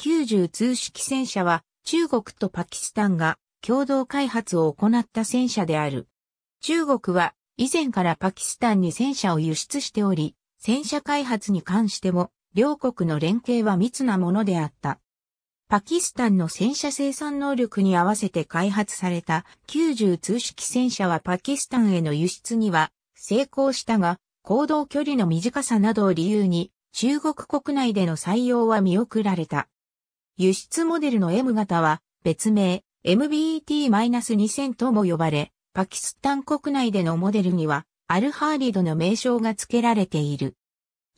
90通式戦車は中国とパキスタンが共同開発を行った戦車である。中国は以前からパキスタンに戦車を輸出しており、戦車開発に関しても両国の連携は密なものであった。パキスタンの戦車生産能力に合わせて開発された90通式戦車はパキスタンへの輸出には成功したが、行動距離の短さなどを理由に中国国内での採用は見送られた。輸出モデルの M 型は別名 MBT-2000 とも呼ばれ、パキスタン国内でのモデルにはアルハーリドの名称が付けられている。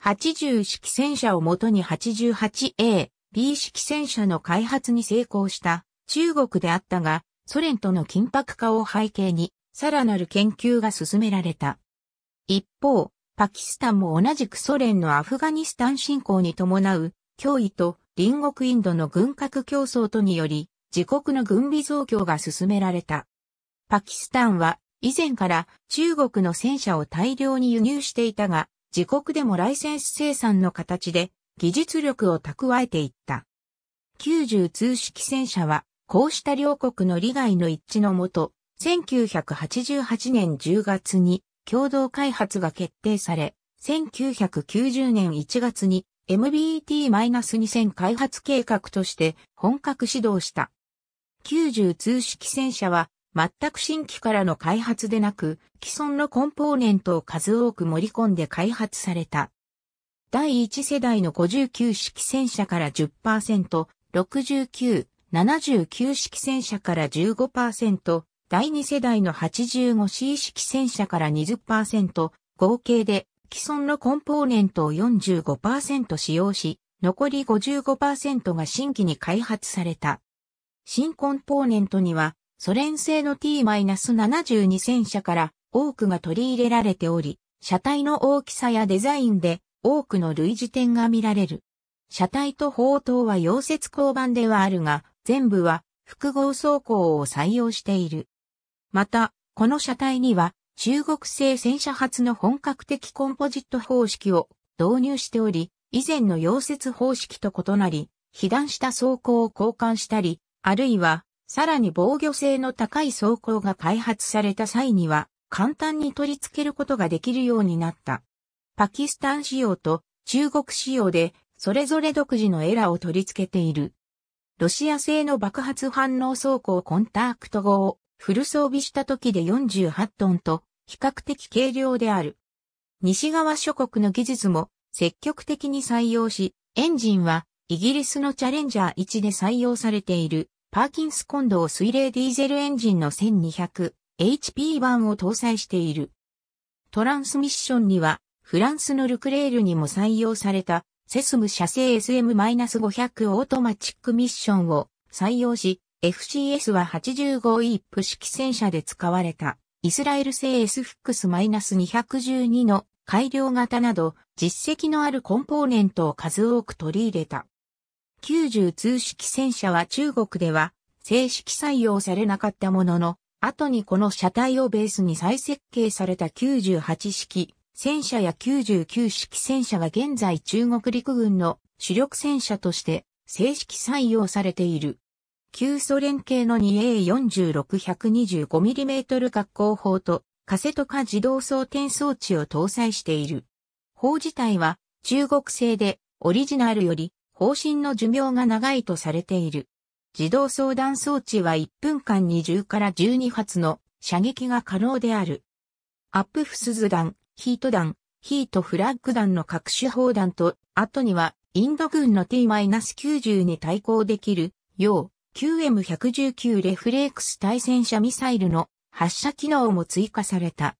80式戦車をもとに 88A、B 式戦車の開発に成功した中国であったが、ソ連との緊迫化を背景に、さらなる研究が進められた。一方、パキスタンも同じくソ連のアフガニスタン侵攻に伴う脅威と隣国インドの軍拡競争とにより、自国の軍備増強が進められた。パキスタンは以前から中国の戦車を大量に輸入していたが、自国でもライセンス生産の形で技術力を蓄えていった。90通式戦車は、こうした両国の利害の一致のもと、1988年10月に共同開発が決定され、1990年1月に MBT-2000 開発計画として本格始動した。90通式戦車は全く新規からの開発でなく、既存のコンポーネントを数多く盛り込んで開発された。第1世代の59式戦車から10%、69、79式戦車から15%、第2世代の 85C 式戦車から20%、合計で既存のコンポーネントを45%使用し、残り55%が新規に開発された。新コンポーネントには、ソ連製の T-72 戦車から多くが取り入れられており、車体の大きさやデザインで多くの類似点が見られる。車体と砲塔は溶接工板ではあるが、全部は複合走行を採用している。また、この車体には中国製戦車初の本格的コンポジット方式を導入しており、以前の溶接方式と異なり、被弾した装甲を交換したり、あるいは、さらに防御性の高い装甲が開発された際には、簡単に取り付けることができるようになった。パキスタン仕様と中国仕様でそれぞれ独自のエラーを取り付けている。ロシア製の爆発反応装甲コンタクト5フル装備した時で48トンと比較的軽量である。西側諸国の技術も積極的に採用し、エンジンはイギリスのチャレンジャー1で採用されているパーキンスコンドル水冷ディーゼルエンジンの 1200HP 版を搭載している。トランスミッションにはフランスのルクレールにも採用された SESM 社製 SM-500 オートマチックミッションを採用し、FCS は85イップ式戦車で使われたイスラエル製 SFX-212 の改良型など実績のあるコンポーネントを数多く取り入れた。92式戦車は中国では正式採用されなかったものの、後にこの車体をベースに再設計された98式戦車や99式戦車が現在中国陸軍の主力戦車として正式採用されている。旧ソ連系の 2A46-125mm 滑降砲とカセト化自動装填装置を搭載している。砲自体は中国製でオリジナルより方針の寿命が長いとされている。自動装弾装置は1分間に10から12発の射撃が可能である。アップフスズ弾、ヒート弾、ヒートフラッグ弾の各種砲弾と、後にはインド軍の T-90 に対抗できる、よう QM119 レフレークス対戦車ミサイルの発射機能も追加された。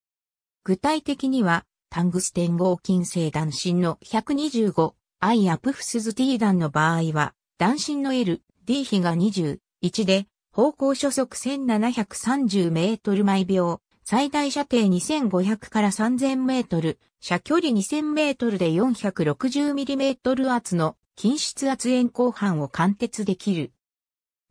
具体的には、タングステン合金製弾芯の125、アアプフスズ T 弾の場合は、弾芯の L、D 比が21で、方向初速1730メートル毎秒、最大射程2500から3000メートル、射距離2000メートルで460ミリメートル圧の均質圧延鋼板を貫徹できる。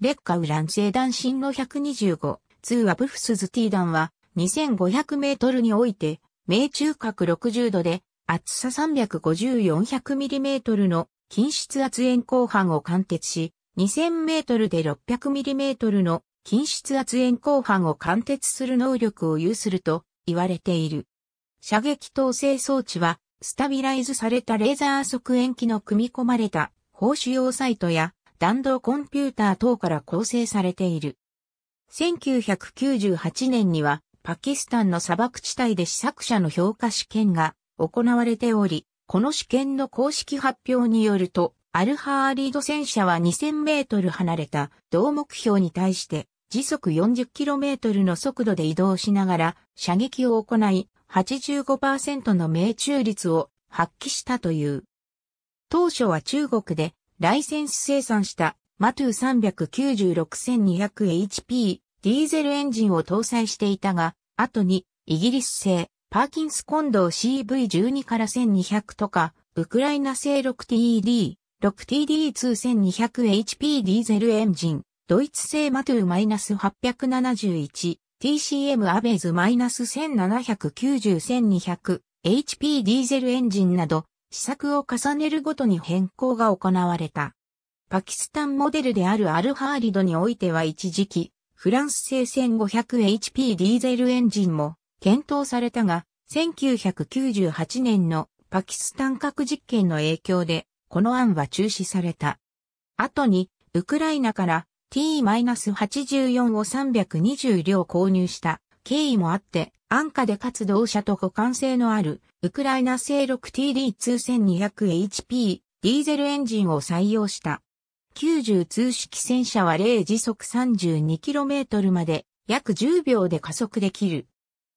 劣化ウラン製弾芯の125、2アプフスズ T 弾は2500メートルにおいて、命中角60度で厚さ350-400ミリメートルの均質圧円鋼板を貫徹し、2000メートルで600ミリメートルの均質圧円鋼板を貫徹する能力を有すると言われている。射撃統制装置は、スタビライズされたレーザー側円機の組み込まれた放射用サイトや弾道コンピューター等から構成されている。1998年にはパキスタンの砂漠地帯で試作車の評価試験が行われており、この試験の公式発表によると、アルハーリード戦車は2000メートル離れた同目標に対して時速 40km の速度で移動しながら射撃を行い85%の命中率を発揮したという。当初は中国でライセンス生産したマトゥ 396-1200HP ディーゼルエンジンを搭載していたが、後にイギリス製パーキンスコンドー CV12 から1200とか、ウクライナ製 6TD、6TD2200HP ディーゼルエンジン、ドイツ製マトゥー -871、TCM アベズ -1790-1200、HP ディーゼルエンジンなど、試作を重ねるごとに変更が行われた。パキスタンモデルであるアルハーリドにおいては一時期、フランス製 1500HP ディーゼルエンジンも検討されたが、1998年のパキスタン核実験の影響で、この案は中止された。後に、ウクライナから T-84 を320両購入した経緯もあって、安価で活動車と互換性のある、ウクライナ製 6TD2200HP ディーゼルエンジンを採用した。90通式戦車は0時速 32km まで約10秒で加速できる。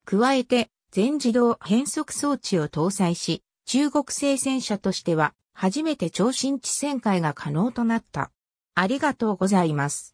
加えて、全自動変速装置を搭載し、中国製戦車としては、初めて超新地旋回が可能となった。ありがとうございます。